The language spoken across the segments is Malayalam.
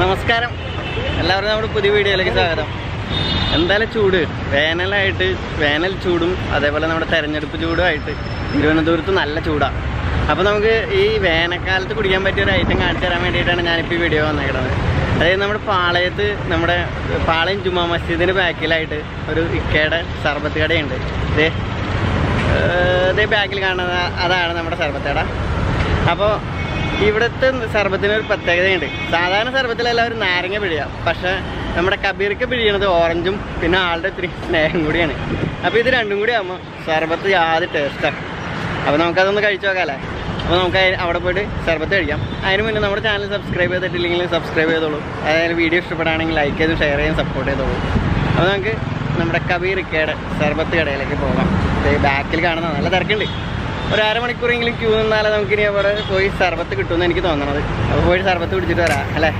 നമസ്കാരം. എല്ലാവരും നമ്മുടെ പുതിയ വീഡിയോയിലേക്ക് സ്വാഗതം. എന്തായാലും ചൂട്. വേനലായിട്ട് വേനൽ ചൂടും അതേപോലെ നമ്മുടെ തെരഞ്ഞെടുപ്പ് ചൂടുമായിട്ട് തിരുവനന്തപുരത്ത് നല്ല ചൂടാണ് അപ്പോൾ നമുക്ക് ഈ വേനൽക്കാലത്ത് കുടിക്കാൻ പറ്റിയ ഒരു ഐറ്റം കാണിച്ചു തരാൻ വേണ്ടിയിട്ടാണ് ഞാനിപ്പോൾ ഈ വീഡിയോ വന്നേക്കുന്നത് അതായത് നമ്മുടെ പാളയത്ത് നമ്മുടെ പാളയം ജുമാ മസ്ജിദിന് ബാക്കിലായിട്ട് ഒരു ഇക്കയുടെ സർബത്ത് കടയുണ്ട്. ഇതേ ഇതേ ബാക്കിൽ കാണുന്ന അതാണ് നമ്മുടെ സർബത്ത് കട. അപ്പോൾ ഇവിടുത്തെ സർബത്തിന് ഒരു പ്രത്യേകതയുണ്ട്. സാധാരണ സർബത്തിലെല്ലാവരും നാരങ്ങ പിഴിയാം. പക്ഷേ നമ്മുടെ കബീർക്ക് പിഴിയണത് ഓറഞ്ചും പിന്നെ ആളുടെ ഇത്തിരി സ്നേഹം കൂടിയാണ്. അപ്പോൾ ഇത് രണ്ടും കൂടി ആകുമ്പോൾ സർബത്ത് യാതൊരു ടേസ്റ്റാണ് അപ്പോൾ നമുക്കതൊന്ന് കഴിച്ചു നോക്കാമല്ലേ അപ്പോൾ നമുക്ക് അവിടെ പോയിട്ട് സർബത്ത് കഴിക്കാം. അതിന് മുന്നേ നമ്മുടെ ചാനൽ സബ്സ്ക്രൈബ് ചെയ്തിട്ടില്ലെങ്കിൽ സബ്സ്ക്രൈബ് ചെയ്തോളൂ. അതായത് വീഡിയോ ഇഷ്ടപ്പെടുകയാണെങ്കിൽ ലൈക്ക് ചെയ്തും ഷെയർ ചെയ്തും സപ്പോർട്ട് ചെയ്തോളൂ. അപ്പോൾ നമുക്ക് നമ്മുടെ കബീർ ഇക്കയുടെ സർബത്ത് കടയിലേക്ക് പോകാം. ബാക്കിൽ കാണുന്ന നല്ല തിരക്കുണ്ട്. ഒരു അരമണിക്കൂറെങ്കിലും ക്യൂ നിന്നാലേ നമുക്കിനി അവിടെ പോയി സർബത്ത് കിട്ടുമെന്ന് എനിക്ക് തോന്നണത്. അപ്പോൾ പോയി സർബത്ത് പിടിച്ചിട്ട് വരാം അല്ലേ?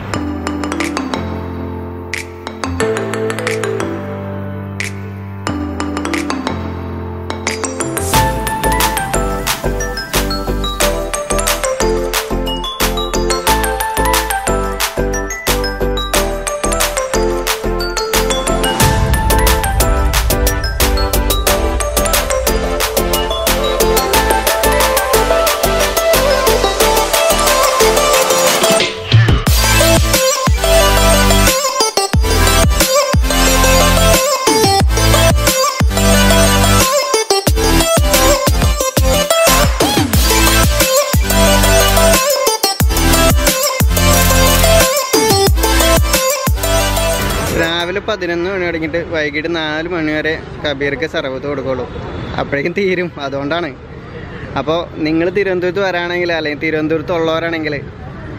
രാവിലെ പതിനൊന്ന് മണി തുടങ്ങിയിട്ട് വൈകിട്ട് നാല് മണി വരെ കബീർക്ക് സർവത്ത് കൊടുക്കുള്ളൂ. അപ്പോഴേക്കും തീരും. അതുകൊണ്ടാണ്. അപ്പോൾ നിങ്ങൾ തിരുവനന്തപുരത്ത് വരാണെങ്കിൽ അല്ലെങ്കിൽ തിരുവനന്തപുരത്ത് ഉള്ളവരാണെങ്കിൽ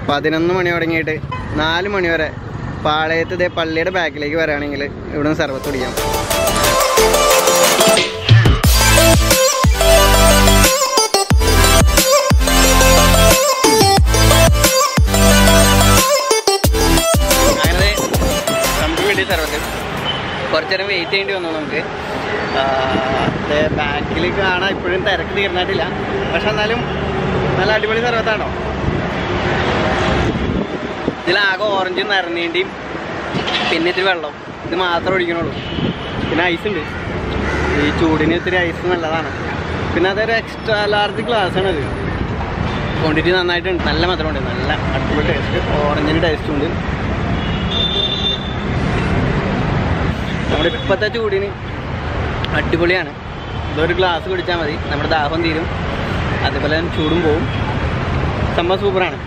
പതിനൊന്ന് മണി തുടങ്ങിയിട്ട് നാല് മണി വരെ പാളയത്ത് പള്ളിയുടെ ബാക്കിലേക്ക് വരാണെങ്കിൽ ഇവിടുന്ന് സർവത്ത് കുടിക്കാം. സർവത്ത് കുറച്ച് നേരം വെയിറ്റ് ചെയ്യേണ്ടി വന്നു നമുക്ക്. ബാക്കിൽ കാണാൻ ഇപ്പോഴും തിരക്ക് തീർന്നിട്ടില്ല. പക്ഷെ എന്നാലും നല്ല അടിപൊളി സർവത്താണോ ഇതിലാകെ ഓറഞ്ചും നിറഞ്ഞേണ്ടിയും പിന്നെ ഇത്തിരി വെള്ളം. ഇത് മാത്രം ഒഴിക്കണുള്ളൂ. പിന്നെ ഐസ് ഉണ്ട്. ഈ ചൂടിന് ഇത്തിരി ഐസ് നല്ലതാണ്. പിന്നെ അതൊരു എക്സ്ട്രാ ലാർജ് ഗ്ലാസ് ആണ് ഇത് ക്വാണ്ടിറ്റി നന്നായിട്ടുണ്ട്. നല്ല മധുരമുണ്ട് നല്ല അടിപൊളി ടേസ്റ്റ് ഓറഞ്ചിന് ടേസ്റ്റ് ഉണ്ട് നമ്മുടെ ഇപ്പോഴത്തെ ചൂടിന് അടിപൊളിയാണ്. ഇതൊരു ഗ്ലാസ് കുടിച്ചാൽ മതി. നമ്മുടെ ദാഹം തീരും. അതേപോലെ തന്നെ ചൂടും പോവും. സംഭവം സൂപ്പറാണ്.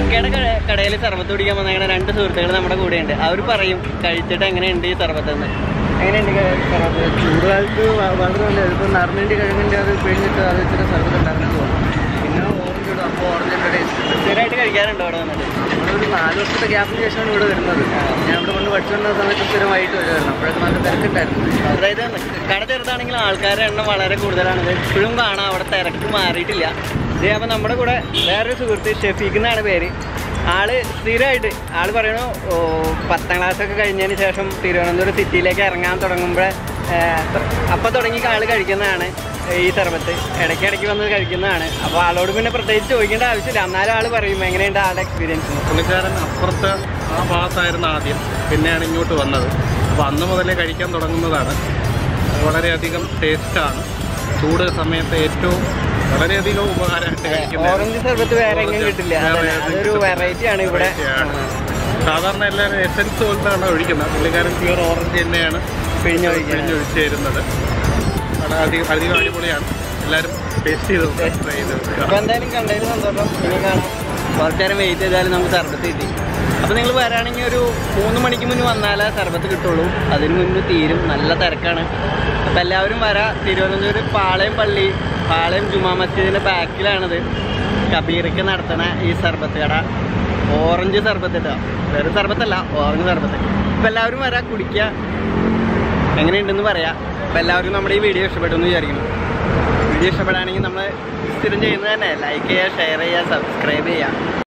ഇക്കയുടെ കടയിൽ സർബത്ത് കുടിക്കാൻ വന്നേക്കണ രണ്ട് സുഹൃത്തുക്കൾ നമ്മുടെ കൂടെയുണ്ട്. അവർ പറയും കഴിച്ചിട്ട് എങ്ങനെയുണ്ട് ഈ സർബത്ത് എന്ന് എങ്ങനെയുണ്ട് സർബത്ത്? ചൂടുകാലത്ത് വളരെ നല്ല ഇപ്പം നറുനേണ്ടി കിഴങ്ങിന്റെ അത് പിഴിഞ്ഞിട്ട് അത് ഇച്ചിരി സ്ഥലത്ത് ഉണ്ടാക്കുന്നത് പിന്നെ ഓറഞ്ച് ഇടും അപ്പോൾ ഓറഞ്ചിന്റെ ടേസ്റ്റ് സ്ഥിരമായിട്ട് കഴിക്കാറുണ്ടോ അവിടെ വന്നിട്ട്? നമ്മളൊരു നാല് വർഷത്തെ ഗ്യാപ്പിന് ശേഷമാണ് ഇവിടെ വരുന്നത്. ഞാൻ ഇവിടെ കൊണ്ട് പഠിച്ചുകൊണ്ട സമയത്ത് സ്ഥിരമായിട്ട് വരുമായിരുന്നു അപ്പോഴൊക്കെ നല്ല തിരക്കുണ്ടായിരുന്നു. അതായത് കട ചെറുതാണെങ്കിൽ ആൾക്കാരുടെ എണ്ണം വളരെ കൂടുതലാണ്. ഇപ്പോഴും കാണാം. അവിടെ തിരക്ക് മാറിയിട്ടില്ല. ഇതേ അപ്പം നമ്മുടെ കൂടെ വേറൊരു സുഹൃത്ത് ഷെഫീഖ് പേര്. ആൾ സ്ഥിരമായിട്ട് ആൾ പറയണു പത്താം ക്ലാസ് ഒക്കെ കഴിഞ്ഞതിന് ശേഷം തിരുവനന്തപുരം സിറ്റിയിലേക്ക് ഇറങ്ങാൻ തുടങ്ങുമ്പോൾ അപ്പോൾ തുടങ്ങി ആൾ കഴിക്കുന്നതാണ് ഈ സർബത്ത് ഇടയ്ക്ക് ഇടയ്ക്ക് വന്ന് കഴിക്കുന്നതാണ്. അപ്പോൾ ആളോട് പിന്നെ പ്രത്യേകിച്ച് ചോദിക്കേണ്ട ആവശ്യമില്ല. എന്നാലും ആൾ പറയും എങ്ങനെയുണ്ട് ആളുടെ എക്സ്പീരിയൻസ് പുള്ളിക്കാരൻ അപ്പുറത്ത് ആ ഭാഗത്തായിരുന്നു ആദ്യം. പിന്നെയാണ് ഇങ്ങോട്ട് വന്നത്. അപ്പോൾ അന്ന് മുതലേ കഴിക്കാൻ തുടങ്ങുന്നതാണ്. വളരെയധികം ടേസ്റ്റാണ് ചൂട് സമയത്ത് ഏറ്റവും വളരെയധികം ഉപകാരമായിട്ട് കഴിക്കുന്നത് ഓറഞ്ച് സർബത്ത് വേറെ എങ്ങും കിട്ടില്ല. അതൊരു വെറൈറ്റി ആണ് ഇവിടെ. സാധാരണ എല്ലാവരും എസൻസ് പോലത്താണ് ഒഴിക്കുന്നത്. പുള്ളിക്കാരൻ പ്യൂർ ഓറഞ്ച് തന്നെയാണ്. പിഴിഞ്ഞൊഴിക്കുന്നത്. പിഴിഞ്ഞൊഴിച്ച് തരുന്നത് വളരെ അധികം അധികം അടിപൊളിയാണ്. എല്ലാവരും ടേസ്റ്റ് ചെയ്ത് ട്രൈ ചെയ്ത് എന്തായാലും കണ്ടതിൽ സന്തോഷം. ഇനി കാണാം. കുറച്ച് നേരം വെയിറ്റ് ചെയ്താലും നമുക്ക് സർബത്ത് കിട്ടി. അപ്പോൾ നിങ്ങൾ വരാണെങ്കിൽ ഒരു മൂന്ന് മണിക്ക് മുന്നേ വന്നാലേ സർബത്ത് കിട്ടുള്ളൂ. അതിന് മുന്നേ തീരും. നല്ല തിരക്കാണ്. അപ്പം എല്ലാവരും വരാ. തിരുവനന്തപുരം പാളയം പള്ളി പാളയം ജുമാ മസ്ജിദിന്റെ ബാക്കിലാണിത്. കബീർക്ക് നടത്തുന്ന ഈ സർബത്ത് കട. ഓറഞ്ച് സർബത്ത് കേട്ടോ വെറും സർബത്തല്ല ഓറഞ്ച് സർബത്ത്. അപ്പം എല്ലാവരും വരാ കുടിക്കുക എങ്ങനെയുണ്ടെന്ന് പറയാം. അപ്പം എല്ലാവർക്കും നമ്മുടെ ഈ വീഡിയോ ഇഷ്ടപ്പെട്ടു എന്ന് വിചാരിക്കുന്നു. വീഡിയോ ഇഷ്ടപ്പെടുകയാണെങ്കിൽ നമ്മൾ സ്ഥിരം ചെയ്യുന്നത് തന്നെ. ലൈക്ക് ചെയ്യുക ഷെയർ ചെയ്യുക സബ്സ്ക്രൈബ് ചെയ്യുക.